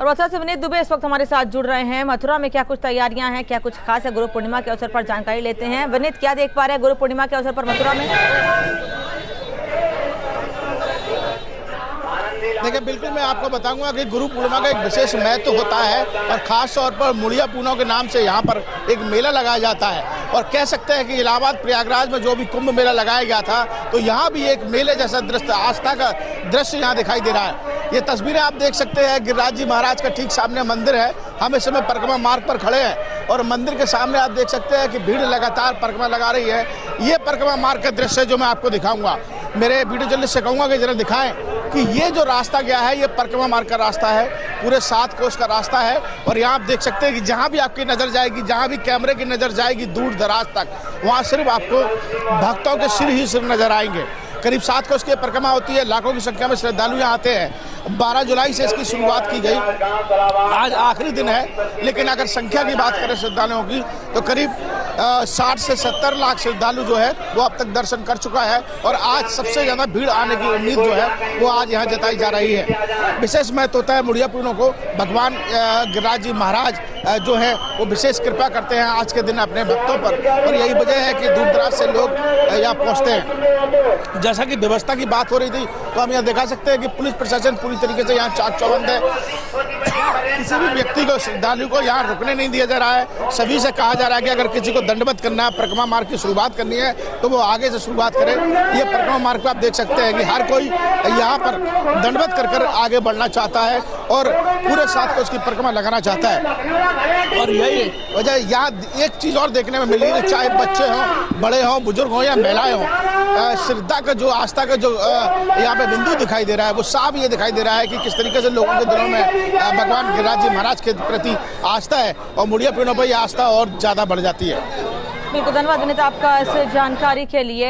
और मथुरा से विनीत दुबे इस वक्त हमारे साथ जुड़ रहे हैं। मथुरा में क्या कुछ तैयारियाँ हैं, क्या कुछ खास है? गुरु पूर्णिमा के अवसर पर जानकारी लेते हैं। विनीत, क्या देख पा रहे हैं गुरु पूर्णिमा के अवसर पर मथुरा में? देखिए, बिल्कुल मैं आपको बताऊँगा कि गुरु पूर्णिमा का एक विशेष महत्व होता है और खास तौर पर मुड़िया पूनों के नाम से यहाँ पर एक मेला लगाया जाता है। और कह सकते हैं कि इलाहाबाद प्रयागराज में जो भी कुंभ मेला लगाया गया था तो यहाँ भी एक मेले जैसा दृश्य, आस्था का दृश्य यहाँ दिखाई दे रहा है। ये तस्वीरें आप देख सकते हैं गिरिराज जी महाराज का ठीक सामने मंदिर है। हम इस समय परिक्रमा मार्ग पर खड़े हैं और मंदिर के सामने आप देख सकते हैं कि भीड़ लगातार परिक्रमा लगा रही है। ये परिक्रमा मार्ग का दृश्य जो मैं आपको दिखाऊँगा। मेरे वीडियो जर्नलिस्ट से कहूँगा कि जरा दिखाएँ कि ये जो रास्ता गया है, ये परिक्रमा मार्ग का रास्ता है। पूरे सात कोष का रास्ता है और यहाँ आप देख सकते हैं कि जहाँ भी आपकी नज़र जाएगी, जहाँ भी कैमरे की नज़र जाएगी दूर दराज तक, वहाँ सिर्फ़ आपको भक्तों के सिर ही सिर नज़र आएँगे। करीब सात कोष की परिक्रमा होती है, लाखों की संख्या में श्रद्धालु यहाँ आते हैं। 12 जुलाई से इसकी शुरुआत की गई। आज आखिरी दिन है, लेकिन अगर संख्या की बात करें श्रद्धालुओं की तो करीब साठ से सत्तर लाख श्रद्धालु जो है, वो अब तक दर्शन कर चुका है और आज सबसे ज़्यादा भीड़ आने की उम्मीद जो है, वो आज यहाँ जताई जा रही है। विशेष महत्व होता है मुड़िया पूर्णों को। भगवान गिरिराज जी महाराज जो है, वो विशेष कृपा करते हैं आज के दिन अपने भक्तों पर। और यही वजह है कि दूर दराज से लोग यहाँ पहुँचते हैं। जैसा कि व्यवस्था की बात हो रही थी तो हम यहाँ दिखा सकते हैं कि पुलिस प्रशासन पूरी तरीके से यहाँ चाक चौबंद है। किसी भी व्यक्ति को, श्रद्धालु को यहाँ रुकने नहीं दिया जा रहा है। सभी से कहा जा रहा है कि अगर किसी को दंडवत करना है परिक्रमा मार्ग की शुरुआत करनी है तो वो आगे से शुरुआत करे। ये परिक्रमा मार्ग पर आप देख सकते हैं कि हर कोई यहाँ पर दंडवत कर कर आगे बढ़ना चाहता है और पूरे साथ को उसकी परिक्रमा लगाना चाहता है। और यही वजह यहाँ एक चीज़ और देखने में मिली चाहे बच्चे हों, बड़े हों, बुज़ुर्ग हों या महिलाएँ हों श्रद्धा का जो, आस्था का जो यहाँ पे बिंदु दिखाई दे रहा है, वो साफ़ ये दिखाई दे रहा है कि किस तरीके से लोगों के दिलों में भगवान गिरिराज जी महाराज के प्रति आस्था है और मुड़िया पीड़ों पर यह आस्था और ज़्यादा बढ़ जाती है। बिल्कुल, धन्यवाद, विनीता, आपका इस जानकारी के लिए।